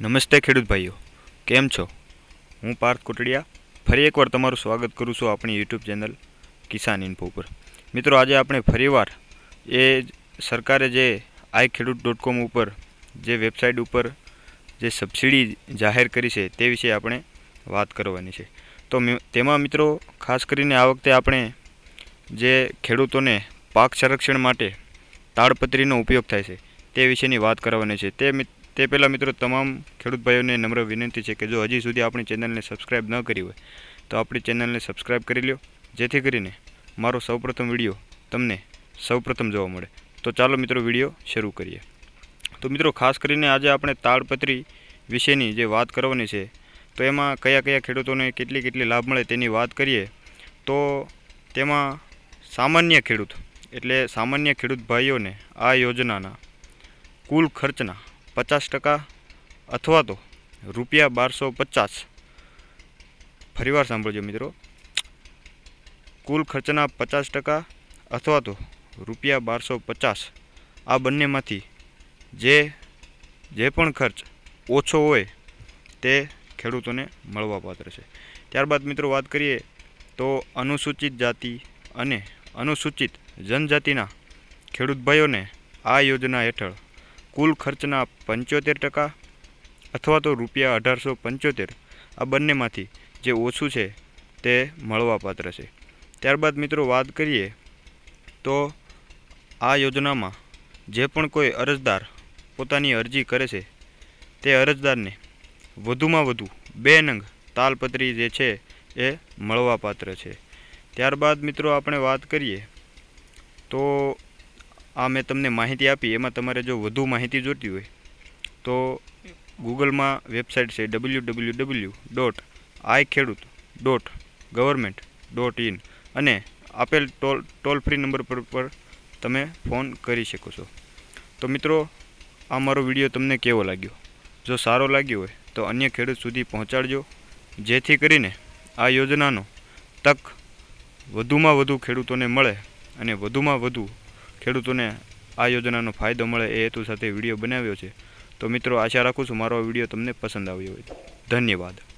નમસ્તે ખેડૂત ભાઈઓ, કેમ છો? હું પાર્થ કોટડિયા. ફરી એકવાર તમારું સ્વાગત કરું છું આપણી યુટ્યુબ ચેનલ કિસાન ઇન્ફો ઉપર. મિત્રો, આજે આપણે ફરીવાર એ સરકારે જે આઈ ખેડૂત ડોટ કોમ ઉપર જે વેબસાઇટ ઉપર જે સબસિડી જાહેર કરી છે તે વિશે આપણે વાત કરવાની છે. તો તેમાં મિત્રો, ખાસ કરીને આ વખતે આપણે જે ખેડૂતોને પાક સંરક્ષણ માટે તાડપત્રીનો ઉપયોગ થાય છે તે વિશેની વાત કરવાની છે. તે તે પહેલાં મિત્રો તમામ ખેડૂત ભાઈઓને નમ્ર વિનંતી છે કે જો હજી સુધી આપણી ચેનલને સબસ્ક્રાઈબ ન કરી હોય, તો આપણી ચેનલને સબસ્ક્રાઈબ કરી લ્યો, જેથી કરીને મારો સૌપ્રથમ વીડિયો તમને સૌપ્રથમ જોવા મળે. તો ચાલો મિત્રો વીડિયો શરૂ કરીએ. તો મિત્રો ખાસ કરીને આજે આપણે તાડપત્રી વિશેની જે વાત કરવાની છે, તો એમાં કયા કયા ખેડૂતોને કેટલી કેટલી લાભ મળે તેની વાત કરીએ, તો તેમાં સામાન્ય ખેડૂત એટલે સામાન્ય ખેડૂત ભાઈઓને આ યોજનાના કુલ ખર્ચના પચાસ ટકા અથવા તો રૂપિયા બારસો પચાસ. ફરીવાર સાંભળજો મિત્રો. કુલ ખર્ચના પચાસ ટકા અથવા તો રૂપિયા બારસો પચાસ આ બંનેમાંથી જે જે પણ ખર્ચ ઓછો હોય તે ખેડૂતોને મળવાપાત્ર છે. ત્યારબાદ મિત્રો વાત કરીએ તો અનુસૂચિત જાતિ અને અનુસૂચિત જનજાતિના ખેડૂત ભાઈઓને આ યોજના હેઠળ કુલ ખર્ચના પંચોતેર ટકા અથવા તો રૂપિયા અઢારસો પંચોતેર આ બંનેમાંથી જે ઓછું છે તે મળવાપાત્ર છે. ત્યારબાદ મિત્રો વાત કરીએ તો આ યોજનામાં જે પણ કોઈ અરજદાર પોતાની અરજી કરે છે તે અરજદારને વધુમાં વધુ બે નંગ તાલપત્રી જે છે એ મળવાપાત્ર છે. ત્યારબાદ મિત્રો આપણે વાત કરીએ તો આ મેં તમને માહિતી આપી, એમાં તમારે જો વધુ માહિતી જોઈતી હોય, તો ગૂગલમાં વેબસાઇટ છે W W W dot I ખેડૂત ડોટ ગવર્મેન્ટ ડોટ ઇન અને આપેલ ટોલ ટોલ ફ્રી નંબર પર પર તમે ફોન કરી શકો છો. તો મિત્રો, આ મારો વીડિયો તમને કેવો લાગ્યો? જો સારો લાગ્યો હોય, તો અન્ય ખેડૂત સુધી પહોંચાડજો. જેથી કરીને આ યોજનાનો તક વધુમાં વધુ ખેડૂતોને મળે અને વધુમાં વધુ ખેડૂતોને આ યોજનાનો ફાયદો મળે એ હેતુ સાથે વીડિયો બનાવ્યો છે. તો મિત્રો, આશા રાખું છું મારો વીડિયો તમને પસંદ આવ્યો હોય. ધન્યવાદ.